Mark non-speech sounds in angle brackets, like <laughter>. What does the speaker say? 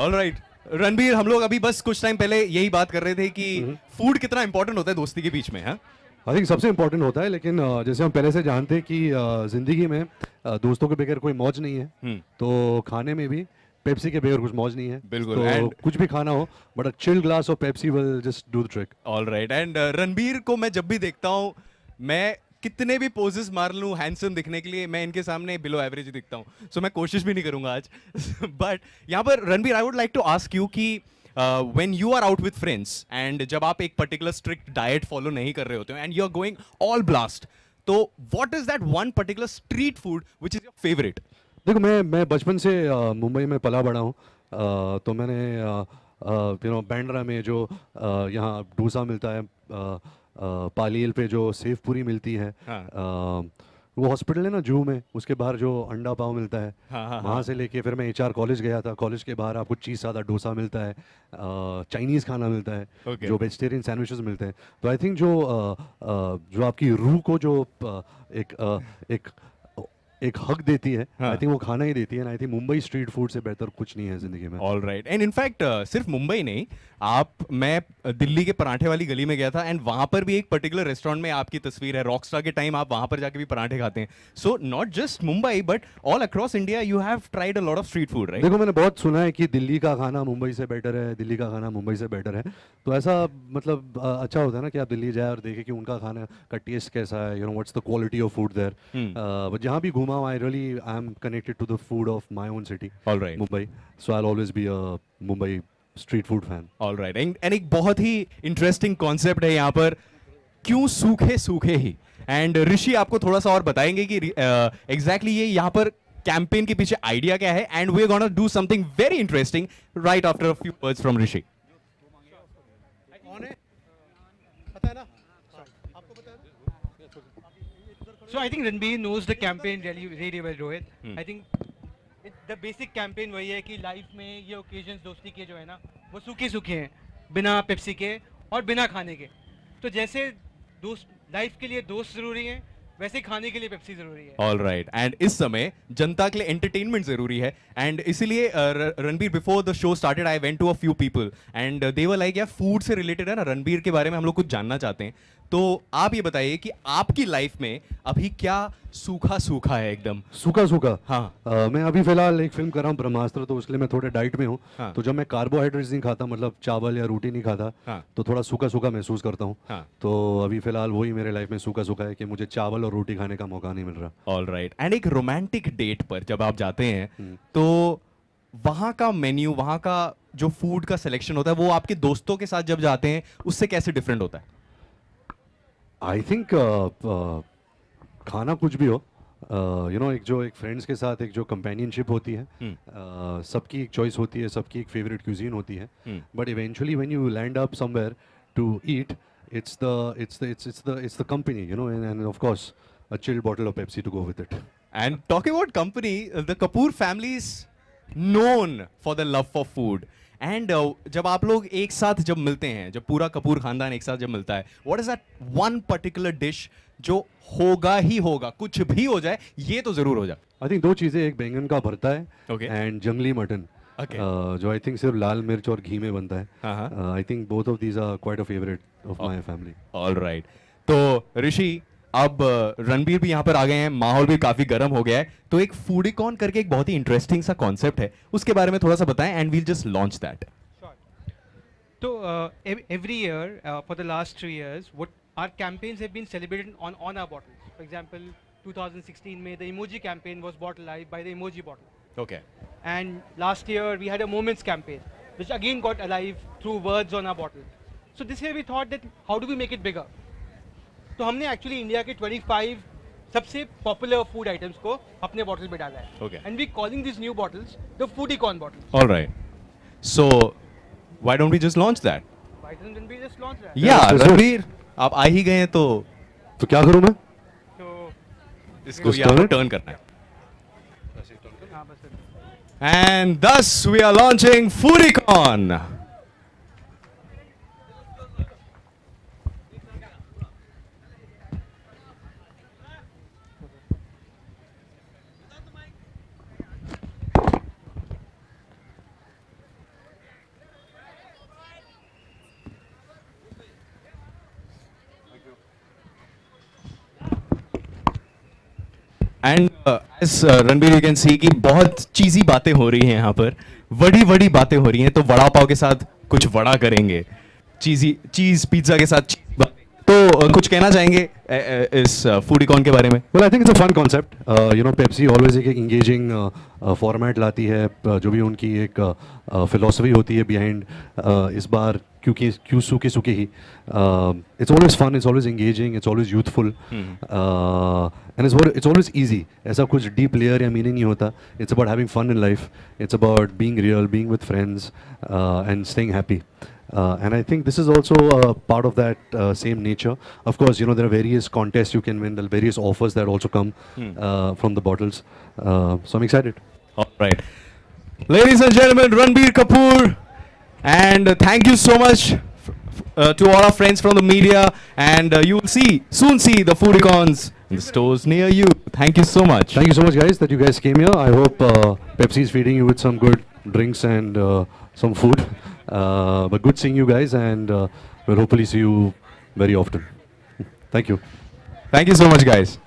All right Ranbir हम लोग अभी बस कुछ टाइम पहले यही बात कर रहे थे कि फ़ूड कितना इंपॉर्टेंट होता है दोस्ती के बीच में हाँ? आई थिंक सबसे इम्पोर्टेंट होता है लेकिन जैसे हम पहले से जानते हैं कि ज़िंदगी में दोस्तों के बगैर कोई मौज नहीं है। हम्म। तो खाने में भी पेप्सी के बगैर कुछ मौज नहीं है। बिल्कुल, तो and- कुछ भी खाना हो but a chilled glass of Pepsi will just do the trick all right and Ranbir को मैं जब भी देखता हूँ मैं कितने भी पोजेस मार लूँ हैंडसम दिखने के लिए, मैं इनके सामने बिलो एवरेज दिखता हूँ। सो मैं कोशिश भी नहीं करूँगा आज। <laughs> बट यहाँ पर Ranbir I would like to ask you कि when you are out with friends and जब आप एक पर्टिकुलर स्ट्रिक्ट डाइट फॉलो नहीं कर रहे होते हो and you are going all blast तो what is that one particular street food which is your favourite देखो, मैं मैं बचपन से मुंबई में पला बड़ा हूँ। तो मैंने यू नो बैंड्रा में जो यहाँ डोसा मिलता है अ, पे जो सेव पूरी मिलती है हाँ। वो हॉस्पिटल है ना जू में उसके बाहर जो अंडा पाव मिलता है हाँ, हाँ, वहाँ से लेके फिर मैं एचआर कॉलेज गया था कॉलेज के बाहर आपको चीज़ सादा डोसा मिलता है चाइनीज़ खाना मिलता है Okay. जो वेजिटेरियन सैंडविचेस मिलते हैं तो आई थिंक जो आ, आ, जो आपकी रूह को जो आ, एक आ, एक एक हक देती है। आई थिंक वो खाना ही देती है। I think Mumbai street food से बेहतर कुछ नहीं है ज़िंदगी में। ऑल राइट एंड इनफैक्ट सिर्फ़ मुंबई नहीं आप मैं uh, दिल्ली के पराठे वाली गली में गया था एंड वहाँ पर भी एक पर्टिकुलर रेस्टोरेंट में आपकी तस्वीर है। रॉकस्टार के टाइम आप वहाँ पर जाके भी पराठे खाते हैं। So not just Mumbai but all across India you have tried a lot of street food right देखो मैंने बहुत सुना है कि दिल्ली का खाना मुंबई से बेटर है दिल्ली का खाना मुंबई से बेटर है। तो ऐसा मतलब अच्छा होता है ना कि आप दिल्ली जाए और देखें कि उनका खाना का टेस्ट कैसा है you know what's the quality of food there but जहाँ भी घूमा I really I am connected to the food of my own city all right Mumbai so I always be a Mumbai street food fan all right and एक बहुत ही interesting concept है यहाँ पर क्यों सूखे सूखे ही? एंड ऋषि आपको थोड़ा सा और बताएँगे कि एग्जैक्टली exactly ये यहाँ पर कैंपेन के पीछे आइडिया क्या है? And we gonna do something very interesting right after a few words from Rishi. So I think Ranbir knows the campaign really, really well, Rohit. Hmm. I think it, the basic campaign वही है कि life में ये occasions दोस्ती के जो है ना वो सूखे सूखे हैं बिना पेप्सी के और बिना खाने के। तो जैसे दोस्त लाइफ के लिए दोस्त ज़रूरी हैं वैसे खाने के लिए पेप्सी ज़रूरी है। ऑल राइट एंड इस समय जनता के लिए एंटरटेनमेंट ज़रूरी है। एंड इसीलिए Ranbir before the show started I went to a few people and they were like यार फ़ूड से रिलेटेड है ना रणबीर के बारे में हम लोग कुछ जानना चाहते हैं. तो आप ये बताइए कि आपकी लाइफ में अभी क्या सूखा सूखा है एकदम सूखा सूखा हाँ अ, मैं अभी फ़िलहाल एक फ़िल्म कर रहा हूँ ब्रह्मास्त्र तो उसके लिए मैं थोड़े डाइट में हूँ हाँ। तो जब मैं कार्बोहाइड्रेट्स नहीं खाता मतलब चावल या रोटी नहीं खाता हाँ। तो थोड़ा सूखा सूखा महसूस करता हूँ हाँ। तो अभी फ़िलहाल वही मेरे लाइफ में सूखा सूखा है कि मुझे चावल और रोटी खाने का मौका नहीं मिल रहा ऑल राइट एंड एक रोमांटिक डेट पर जब आप जाते हैं हम्म। तो वहाँ का मेन्यू वहाँ का जो फ़ूड का सिलेक्शन होता है वो आपके दोस्तों के साथ जब जाते हैं उससे कैसे डिफरेंट होता है आई थिंक खाना कुछ भी हो यू नो एक जो एक फ्रेंड्स के साथ एक जो कंपेनियनशिप होती है हम्म। uh, सबकी एक चॉइस होती है सबकी एक फेवरेट क्यूजीन होती है हम्म। But eventually when you land up somewhere to eat it's the it's the it's it's the it's the company you know and of course a chilled bottle of Pepsi to go with it. And talking about company, uh, the Kapoor family is known for the love for food. And uh, जब आप लोग एक साथ जब मिलते हैं जब पूरा कपूर खानदान एक साथ जब मिलता है what is that one particular dish जो होगा ही होगा कुछ भी हो जाए ये तो ज़रूर हो जाए I think दो चीज़ें एक बैंगन का भरता है Okay. एंड जंगली मटन Okay. Uh, जो आई थिंक सिर्फ़ लाल मिर्च और घी में बनता हाँ। I think both of these are quite a favourite of my family all right तो ऋषि अब रणबीर भी यहाँ पर आ गए हैं माहौल भी काफ़ी गर्म हो गया है। तो एक फूडिकॉन करके एक बहुत ही इंटरेस्टिंग सा कॉन्सेप्ट है। उसके बारे में थोड़ा सा बताएँ and we'll just launch that तो every year for the last three years what our campaigns have been celebrated on on our bottle for example 2016 में the emoji campaign was bottle live by the emoji bottle okay and last year we had a moments campaign which again got alive through words on our bottle so this we thought that how do we make it bigger तो हमने actually India के 25 सबसे popular food items को अपने bottle में डाला है। And we calling this new bottles the Foodicon bottle all right so why don't we just launch that why don't we just launch that या तो आप आ ही गए हैं तो तो क्या करूँ मैं? तो इसको यहाँ टर्न करना है। हाँ And thus we are launching Furicon. And as Ranbir you can see कि बहुत चीज़ी बातें हो रही हैं यहाँ पर। बड़ी बड़ी बातें हो रही हैं तो वड़ा पाव के साथ कुछ वड़ा करेंगे। चीज़ी चीज़ पिज़्ज़ा के साथ तो कुछ कहना चाहेंगे इस फ़ूड इकॉन के बारे में? I think it's a fun concept. Uh, you know, Pepsi always एक engaging uh, uh, लाती है जो भी उनकी एक uh, होती है uh, इस बार क्योंकि क्यों सूखे सूखे ही uh, it's always fun, it's always engaging, it's always youthful uh, and it's, al- it's always easy. ऐसा कुछ deep layer या meaning नहीं होता. It's about having fun in life. It's about being real, being with friends uh, and staying happy. Uh, and I think this is also uh, part of that uh, same nature. Of course, you know there are various contests you can win. There are various offers that also come uh, from the bottles. Uh, so I'm excited. All right. Ladies and gentlemen, Ranbir Kapoor. And uh, thank you so much uh, to all our friends from the media. And uh, you will see, soon see the food icons in the stores near you. Thank you so much. Thank you so much, guys, that you guys came here. I hope uh, Pepsi is feeding you with some good drinks and uh, some food. Uh, but good seeing you guys, and uh, we'll hopefully see you very often. Thank you. Thank you so much, guys.